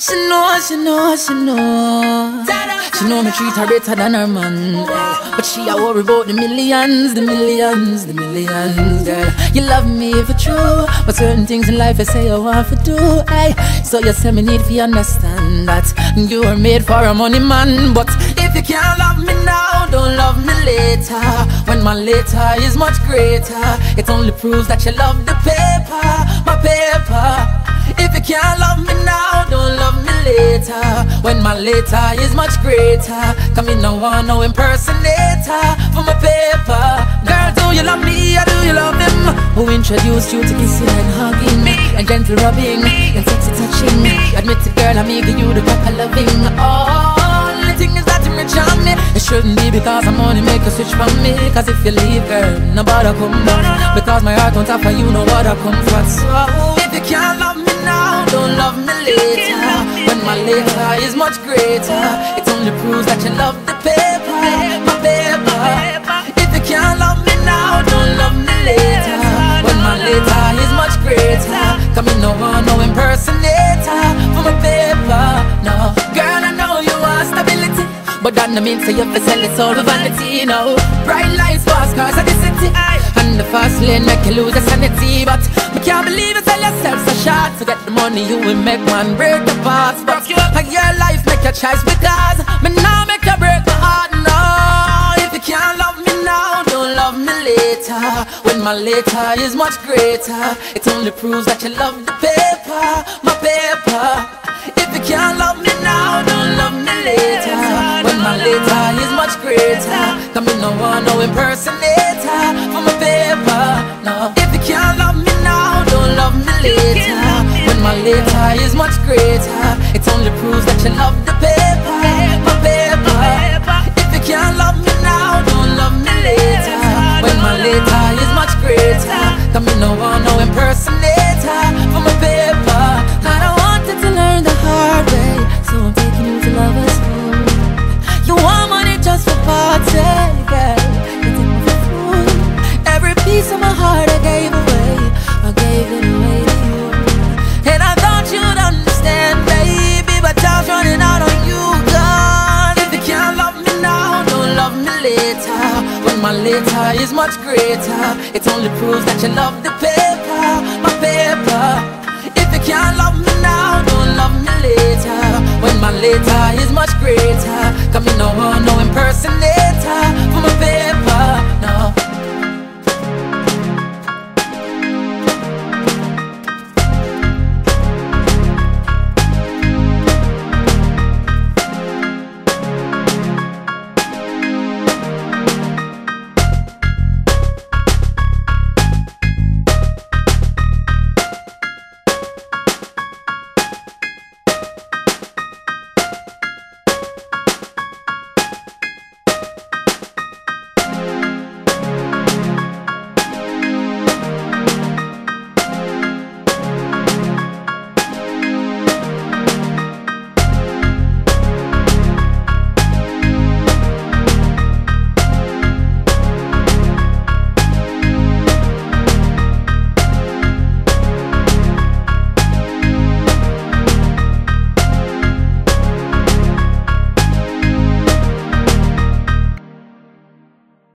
She know, she know, she know. She know me treat her better than her man. eh. But she a worry about the millions, the millions, the millions, girl. You love me for true, but certain things in life I say I want to do. Hey, so you say me need to understand that you were made for a money man. But if you can't love me now, don't love me later. When my later is much greater, it only proves that you love the paper, my paper. If you can't love later. When my later is much greater, come in no one, no impersonator for my paper. Girl, do you love me or do you love him? Who introduced you to kissing and hugging me and gentle rubbing me and sexy touching me? Admit it, girl, I'm giving you the proper loving. Oh, the thing is that you rich on me. It shouldn't be because I'm only make a switch from me. Cause if you leave, girl, nobody come back. Because my heart won't offer you no come for So if you can't much greater, it only proves that you love the paper, my paper. If you can't love me now, don't love me later. When my later is much greater, come in no one, no impersonator for my paper. No, girl, I know you want stability. But that no mean say you have sell it all to vanity, no Bright lights, fast cars at the city And the fast lane make you lose your sanity But me can't believe To get the money you will make man break the past. But your life make your choice because Me now make you break my heart, no. If you can't love me now, don't love me later. When my later is much greater. It only proves that you love the paper, my paper. If you can't love me now, don't love me later. When my later is much greater. Come in no one, no impersonator. For my paper, no. If you can't love me now, don't love me later When my later is much greater. It only proves that you love the paper, my paper. If you can't love me now, don't love me later. When my later is much greater. Come in no one, guitar is much greater. It only proves that you love the paper, my paper. If you can't love me now, don't love me later. When my later is much greater. Come in no one, no impersonator eh?